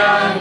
야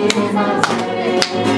It is my Sunday.